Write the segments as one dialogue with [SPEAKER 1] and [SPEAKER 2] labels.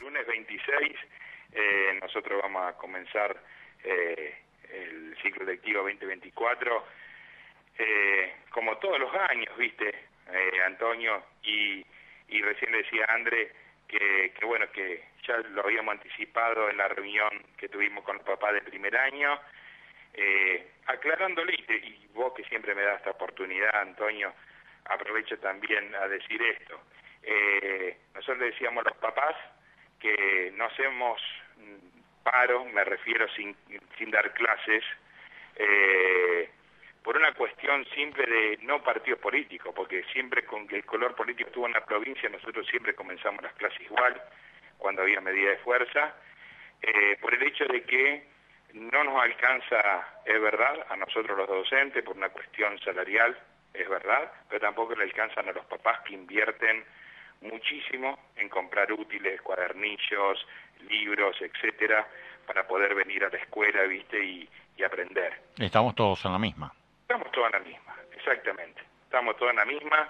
[SPEAKER 1] Lunes 26, eh, nosotros vamos a comenzar eh, el ciclo lectivo 2024, eh, como todos los años, ¿viste, eh, Antonio? Y, y recién decía André que, bueno, que ya lo habíamos anticipado en la reunión que tuvimos con el papá de primer año, eh, aclarándole, y, y vos que siempre me das esta oportunidad, Antonio, aprovecho también a decir esto. Eh, nosotros le decíamos a los papás que no hacemos paro, me refiero sin, sin dar clases, eh, por una cuestión simple de no partido político, porque siempre con que el color político estuvo en la provincia, nosotros siempre comenzamos las clases igual, cuando había medida de fuerza, eh, por el hecho de que no nos alcanza, es verdad, a nosotros los docentes, por una cuestión salarial, es verdad, pero tampoco le alcanzan a los papás que invierten muchísimo en comprar útiles, cuadernillos, libros, etcétera, para poder venir a la escuela, ¿viste? Y, y, aprender.
[SPEAKER 2] Estamos todos en la misma.
[SPEAKER 1] Estamos todos en la misma, exactamente. Estamos todos en la misma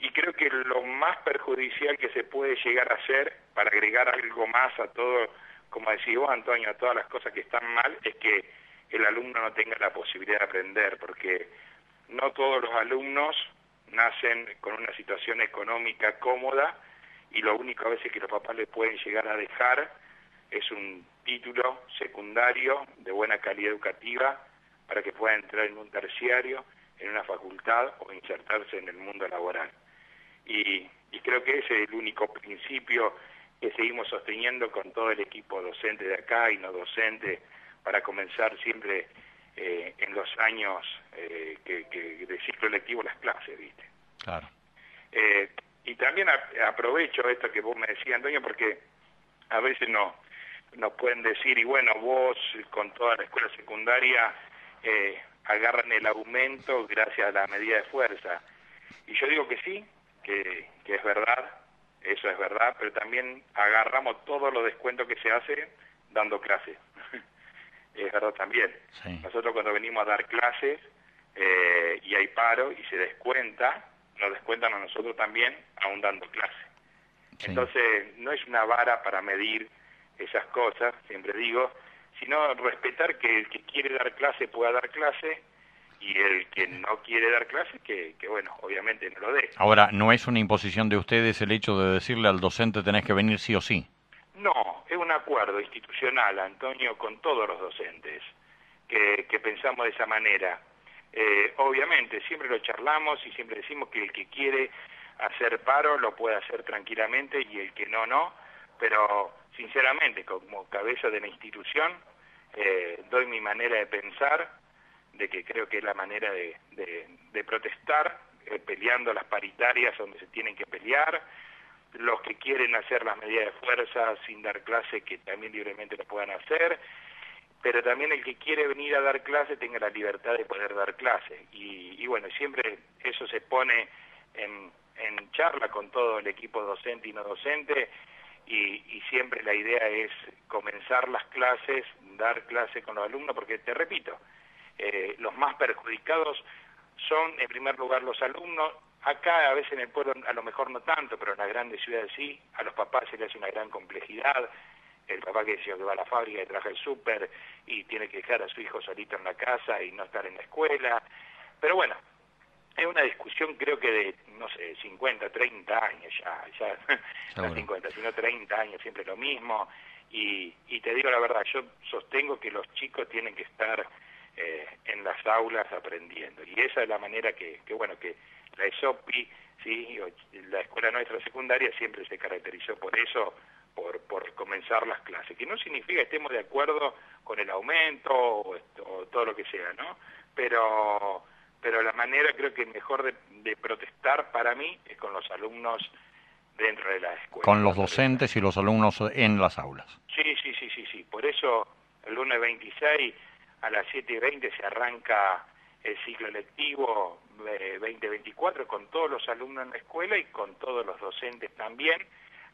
[SPEAKER 1] y creo que lo más perjudicial que se puede llegar a hacer para agregar algo más a todo, como decís vos, Antonio, a todas las cosas que están mal, es que el alumno no tenga la posibilidad de aprender, porque no todos los alumnos nacen con una situación económica cómoda y lo único a veces que los papás les pueden llegar a dejar es un título secundario de buena calidad educativa para que pueda entrar en un terciario, en una facultad o insertarse en el mundo laboral. Y, y creo que ese es el único principio que seguimos sosteniendo con todo el equipo docente de acá y no docente para comenzar siempre eh, en los años eh, que, que, de ciclo lectivo las clases, ¿viste?
[SPEAKER 2] Claro.
[SPEAKER 1] Eh, y también a, aprovecho esto que vos me decías, Antonio, porque a veces no nos pueden decir, y bueno, vos con toda la escuela secundaria eh, agarran el aumento gracias a la medida de fuerza. Y yo digo que sí, que, que es verdad, eso es verdad, pero también agarramos todos los descuentos que se hace dando clases es verdad también.
[SPEAKER 2] Sí.
[SPEAKER 1] Nosotros cuando venimos a dar clases eh, y hay paro y se descuenta, nos descuentan a nosotros también aún dando clase.
[SPEAKER 2] Sí.
[SPEAKER 1] Entonces, no es una vara para medir esas cosas, siempre digo, sino respetar que el que quiere dar clase pueda dar clase y el que no quiere dar clase, que, que bueno, obviamente no lo dé.
[SPEAKER 2] Ahora, ¿no es una imposición de ustedes el hecho de decirle al docente tenés que venir sí o sí?
[SPEAKER 1] No, es un acuerdo institucional, Antonio, con todos los docentes que, pensamos de esa manera. Eh, obviamente, siempre lo charlamos y siempre decimos que el que quiere hacer paro lo puede hacer tranquilamente y el que no, no. Pero, sinceramente, como cabeza de la institución, eh, doy mi manera de pensar, de que creo que es la manera de protestar, eh, peleando las paritarias donde se tienen que pelear, los que quieren hacer las medidas de fuerza sin dar clase que también libremente lo puedan hacer, pero también el que quiere venir a dar clase tenga la libertad de poder dar clase. Y, y bueno, siempre eso se pone en, en, charla con todo el equipo docente y no docente, y, y siempre la idea es comenzar las clases, dar clase con los alumnos, porque te repito, eh, los más perjudicados son en primer lugar los alumnos, Acá, a veces en el pueblo, a lo mejor no tanto, pero en las grandes ciudades sí, a los papás se les hace una gran complejidad. El papá que decía que va a la fábrica y trabaja el súper y tiene que dejar a su hijo solito en la casa y no estar en la escuela. Pero bueno, es una discusión creo que de, no sé, 50, 30 años ya, ya no 50, sino 30 años, siempre lo mismo. Y, y te digo la verdad, yo sostengo que los chicos tienen que estar eh, en las aulas aprendiendo. Y esa es la manera que, que bueno, que la ESOPI, ¿sí? la escuela nuestra secundaria siempre se caracterizó por eso, por, por comenzar las clases, que no significa que estemos de acuerdo con el aumento o, o todo lo que sea, ¿no? Pero, pero la manera creo que mejor de, de protestar para mí es con los alumnos dentro de la escuela.
[SPEAKER 2] Con los docentes y los alumnos en las aulas.
[SPEAKER 1] Sí, sí, sí, sí, sí. Por eso el lunes 26 a las 7 y 20 se arranca el ciclo lectivo 2024 con todos los alumnos en la escuela y con todos los docentes también.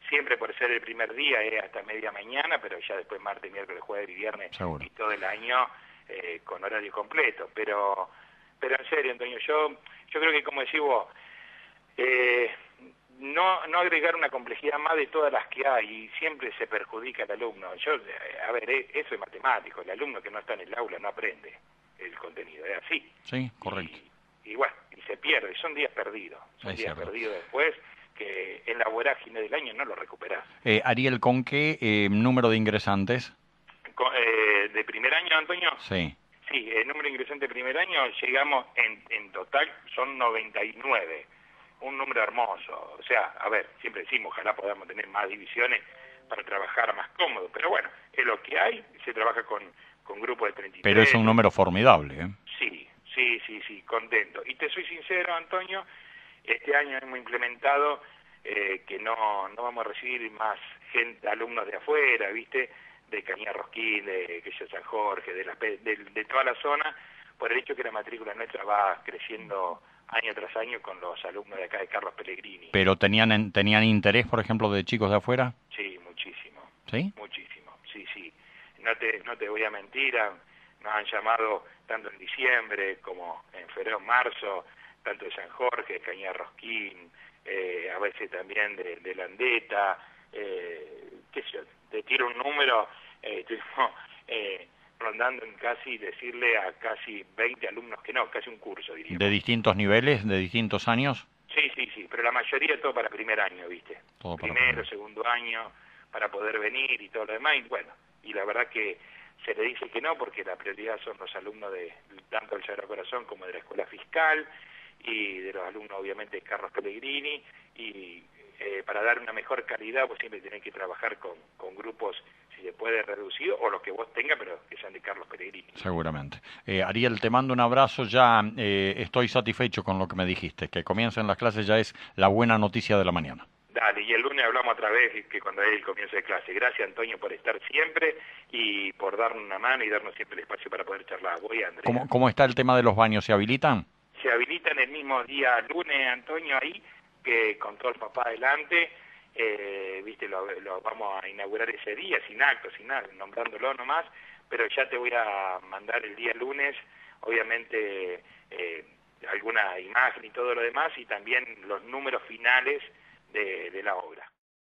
[SPEAKER 1] Siempre por ser el primer día es hasta media mañana, pero ya después martes, miércoles, jueves y viernes
[SPEAKER 2] Seguro.
[SPEAKER 1] y todo el año eh, con horario completo. Pero pero en serio, Antonio, yo yo creo que como decís vos, eh, no, no agregar una complejidad más de todas las que hay y siempre se perjudica al alumno. Yo, eh, a ver, eh, eso es matemático, el alumno que no está en el aula no aprende el contenido, es así.
[SPEAKER 2] Sí, correcto.
[SPEAKER 1] Y, pierde, son días perdidos, son días perdidos después que en la vorágine del año no lo recuperás.
[SPEAKER 2] Eh, Ariel, ¿con qué número de ingresantes?
[SPEAKER 1] ¿De primer año, Antonio?
[SPEAKER 2] Sí.
[SPEAKER 1] Sí, el número de ingresantes de primer año llegamos en, en total, son 99 un número hermoso. O sea, a ver, siempre decimos, ojalá podamos tener más divisiones para trabajar más cómodo, pero bueno, es lo que hay, se trabaja con, con grupos de 33.
[SPEAKER 2] Pero es un número formidable, ¿eh?
[SPEAKER 1] Contento. Y te soy sincero, Antonio, este año hemos implementado eh, que no, no vamos a recibir más gente, alumnos de afuera, ¿viste? De Caña Rosquín, de que San Jorge, de, la, de, de toda la zona, por el hecho que la matrícula nuestra va creciendo año tras año con los alumnos de acá de Carlos Pellegrini.
[SPEAKER 2] ¿Pero tenían, tenían interés, por ejemplo, de chicos de afuera?
[SPEAKER 1] Sí, muchísimo.
[SPEAKER 2] ¿Sí?
[SPEAKER 1] Muchísimo, sí, sí. No te, no te voy a mentir, nos han llamado tanto en diciembre como en febrero, marzo, tanto de San Jorge, de Cañada Rosquín, eh, a veces también de, de Landeta, eh, qué sé yo, te tiro un número, eh, eh rondando en casi decirle a casi 20 alumnos que no, casi un curso, diría.
[SPEAKER 2] ¿De distintos niveles, de distintos años?
[SPEAKER 1] Sí, sí, sí, pero la mayoría todo para primer año, ¿viste?
[SPEAKER 2] Todo
[SPEAKER 1] Primero, segundo año, para poder venir y todo lo demás, y bueno, y la verdad que se le dice que no porque la prioridad son los alumnos de tanto del Sagrado Corazón como de la Escuela Fiscal y de los alumnos obviamente de Carlos Pellegrini y eh, para dar una mejor calidad pues siempre tenés que trabajar con, con grupos si se puede reducir o los que vos tengas pero que sean de Carlos Pellegrini.
[SPEAKER 2] Seguramente. Eh, Ariel, te mando un abrazo, ya eh, estoy satisfecho con lo que me dijiste, que comiencen las clases ya es la buena noticia de la mañana.
[SPEAKER 1] Dale, y el lunes hablamos otra vez que cuando hay el comienzo de clase. Gracias Antonio por estar siempre y por darnos una mano y darnos siempre el espacio para poder charlar. Voy Andrea.
[SPEAKER 2] ¿Cómo, ¿Cómo está el tema de los baños? ¿Se habilitan?
[SPEAKER 1] Se habilitan el mismo día lunes, Antonio, ahí que con todo el papá adelante, eh, viste, lo, vamos a inaugurar ese día, sin acto, sin nada, nombrándolo nomás, pero ya te voy a mandar el día lunes, obviamente, eh, alguna imagen y todo lo demás, y también los números finales de la obra.